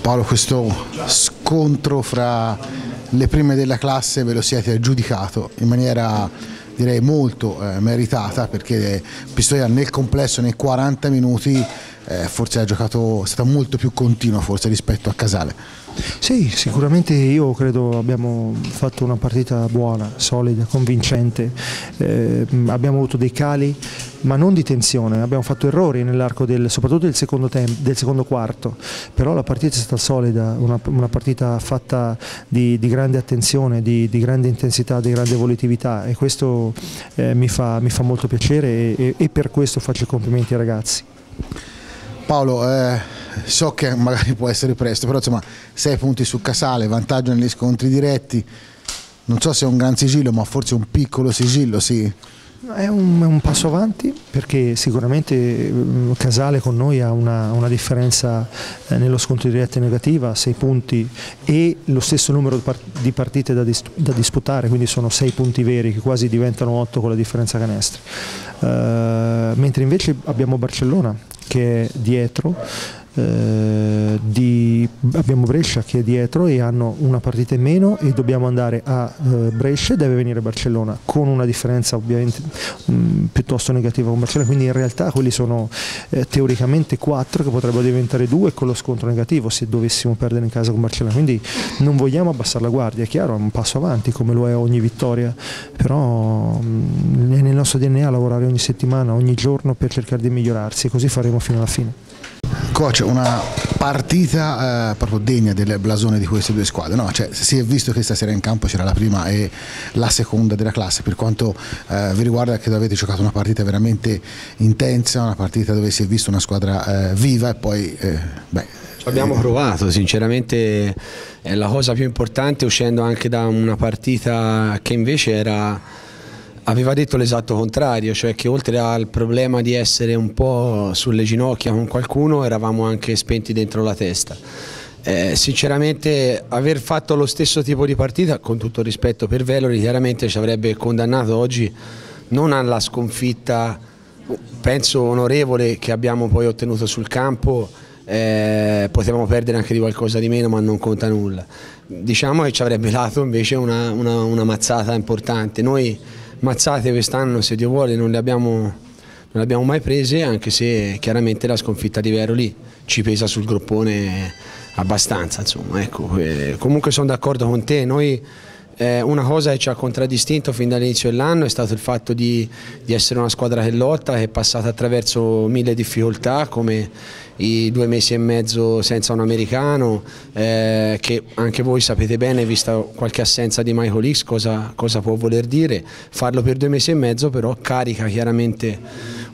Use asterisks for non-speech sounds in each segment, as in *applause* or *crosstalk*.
Paolo, questo scontro fra le prime della classe ve lo siete aggiudicato in maniera direi molto eh, meritata perché Pistoia nel complesso nei 40 minuti eh, forse ha giocato, è stata molto più continua forse rispetto a Casale. Sì, sicuramente io credo abbiamo fatto una partita buona, solida, convincente, eh, abbiamo avuto dei cali ma non di tensione, abbiamo fatto errori nell'arco del, soprattutto del secondo, del secondo, quarto, però la partita è stata solida, una, una partita fatta di, di grande attenzione, di, di, grande intensità, di grande volatilità e questo eh, mi, fa, mi, fa, molto piacere e, e, e per questo faccio i complimenti ai ragazzi. Paolo, eh, so che magari può essere presto, però insomma 6 punti su Casale, vantaggio negli scontri diretti, non so se è un gran sigillo ma forse un piccolo sigillo, sì. È un, è un passo avanti perché sicuramente mm, Casale con noi ha una, una differenza eh, nello scontro diretto negativa, 6 punti e lo stesso numero di partite da, dis, da disputare, quindi sono 6 punti veri che quasi diventano 8 con la differenza canestri. Uh, mentre invece abbiamo Barcellona che è dietro, eh, di, abbiamo Brescia che è dietro e hanno una partita in meno e dobbiamo andare a eh, Brescia e deve venire Barcellona con una differenza ovviamente mh, mm, piuttosto negativa con Barcellona, quindi in realtà quelli sono eh, teoricamente quattro che potrebbero diventare due con lo scontro negativo se dovessimo perdere in casa con Barcellona, quindi non vogliamo abbassare la guardia, è chiaro, è un passo avanti come lo è ogni vittoria, però mh, mm, è nel nostro DNA lavorare ogni settimana, ogni giorno per cercare di migliorarsi e così faremo fino alla fine. Coach, una partita eh, proprio degna del blasone di queste due squadre, no? cioè, si è visto che stasera in campo c'era la prima e la seconda della classe, per quanto eh, vi riguarda credo avete giocato una partita veramente intensa, una partita dove si è visto una squadra eh, viva e poi... Eh, beh, Ci abbiamo provato, sinceramente è la cosa più importante uscendo anche da una partita che invece era aveva detto l'esatto contrario, cioè che oltre al problema di essere un po' sulle ginocchia con qualcuno eravamo anche spenti dentro la testa. Eh, sinceramente aver fatto lo stesso tipo di partita, con tutto rispetto per Velori, chiaramente ci avrebbe condannato oggi non alla sconfitta, penso onorevole, che abbiamo poi ottenuto sul campo, eh, potevamo perdere anche di qualcosa di meno ma non conta nulla. Diciamo che ci avrebbe dato invece una, una, una mazzata importante. Noi mazzate quest'anno se Dio vuole non le, abbiamo, non le abbiamo mai prese anche se chiaramente la sconfitta di Vero lì ci pesa sul groppone abbastanza insomma, ecco. Eh, comunque sono d'accordo con te noi eh, una cosa che ci ha contraddistinto fin dall'inizio dell'anno è stato il fatto di, di, essere una squadra che lotta, che è passata attraverso mille difficoltà come i due mesi e mezzo senza un americano, eh, che anche voi sapete bene, vista qualche assenza di Michael X, cosa, cosa può voler dire. Farlo per due mesi e mezzo però carica chiaramente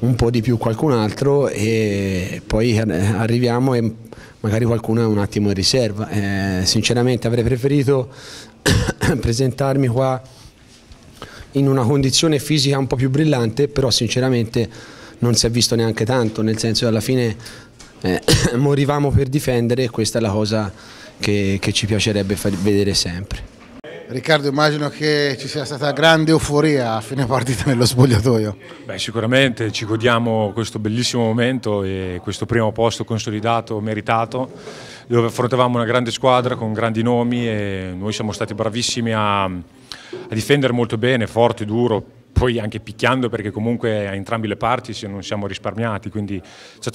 un po' di più qualcun altro e poi arriviamo e magari qualcuno è un attimo in riserva. Eh, sinceramente avrei preferito *coughs* presentarmi qua in una condizione fisica un po' più brillante, però sinceramente non si è visto neanche tanto, nel senso che alla fine eh, *coughs* morivamo per difendere e questa è la cosa che, che ci piacerebbe vedere sempre. Riccardo immagino che ci sia stata grande euforia a fine partita nello spogliatoio. Beh, sicuramente ci godiamo questo bellissimo momento e questo primo posto consolidato, meritato, dove affrontavamo una grande squadra con grandi nomi e noi siamo stati bravissimi a, a difendere molto bene, forte, duro, poi anche picchiando perché comunque a entrambi le parti non siamo risparmiati, quindi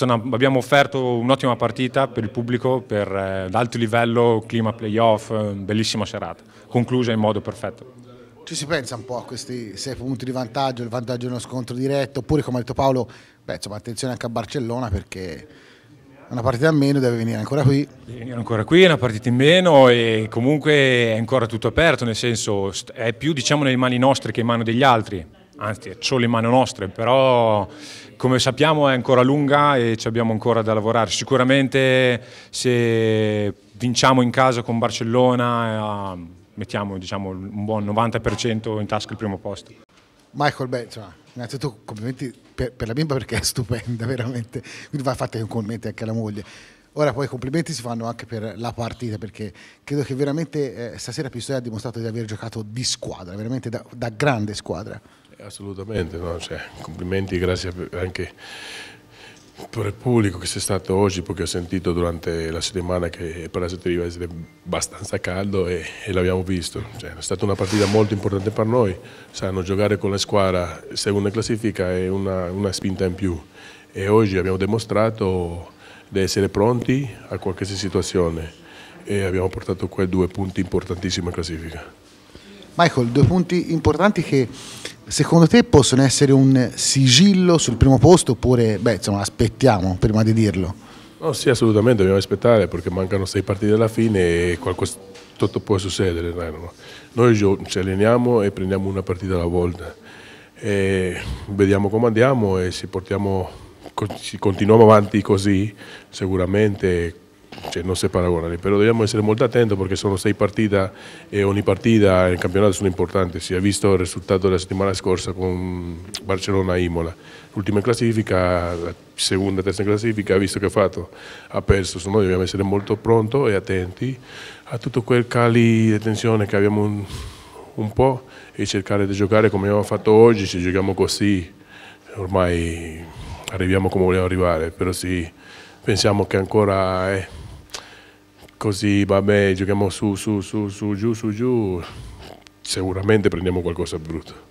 una, abbiamo offerto un'ottima partita per il pubblico, per eh, alto livello, clima playoff, bellissima serata, conclusa in modo perfetto. Ci si pensa un po' a questi sei punti di vantaggio, il vantaggio nello scontro diretto, oppure come ha detto Paolo, beh, insomma, attenzione anche a Barcellona perché una partita in meno deve venire ancora qui. Deve venire ancora qui, una partita in meno e comunque è ancora tutto aperto, nel senso è più diciamo nelle mani nostre che in mano degli altri, anzi è solo in mano nostre, però come sappiamo è ancora lunga e ci abbiamo ancora da lavorare. Sicuramente se vinciamo in casa con Barcellona eh, mettiamo diciamo, un buon 90% in tasca il primo posto. Michael, beh, insomma, innanzitutto complimenti per, per, la bimba perché è *laughs* stupenda, veramente. Quindi va fatta complimenti anche alla moglie. Ora poi i complimenti si fanno anche per la partita perché credo che veramente eh, stasera Pistoia ha dimostrato di aver giocato di squadra, veramente da, da grande squadra. Assolutamente, no? cioè, complimenti, grazie anche per il pubblico che c'è stato oggi, perché ho sentito durante la settimana che per la settimana essere abbastanza caldo e, e l'abbiamo visto. Cioè, è stata una partita molto importante per noi, sanno giocare con la squadra seconda classifica è una, una spinta in più e oggi abbiamo dimostrato di essere pronti a qualsiasi situazione e abbiamo portato quei due punti importantissimi in classifica. Michael, due punti importanti che secondo te possono essere un sigillo sul primo posto oppure beh, insomma, aspettiamo prima di dirlo? No, sì, assolutamente, dobbiamo aspettare perché mancano sei partite alla fine e qualcosa tutto può succedere. Noi ci alleniamo e prendiamo una partita alla volta. E vediamo come andiamo e se, portiamo, se continuiamo avanti così sicuramente cioè, non si paragonano, però dobbiamo essere molto attenti perché sono sei partite e ogni partita nel campionato sono importanti. Si è visto il risultato della settimana scorsa con Barcellona-Imola. L'ultima classifica, la seconda e terza classifica, ha visto che ha fatto, ha perso, se noi dobbiamo essere molto pronti e attenti a tutto quel cali di tensione che abbiamo un, un po' e cercare di giocare come abbiamo fatto oggi, se giochiamo così ormai arriviamo come vogliamo arrivare, però sì, pensiamo che ancora... Eh, così vabbè giochiamo su, su, su, su giù, su giù, sicuramente prendiamo qualcosa di brutto.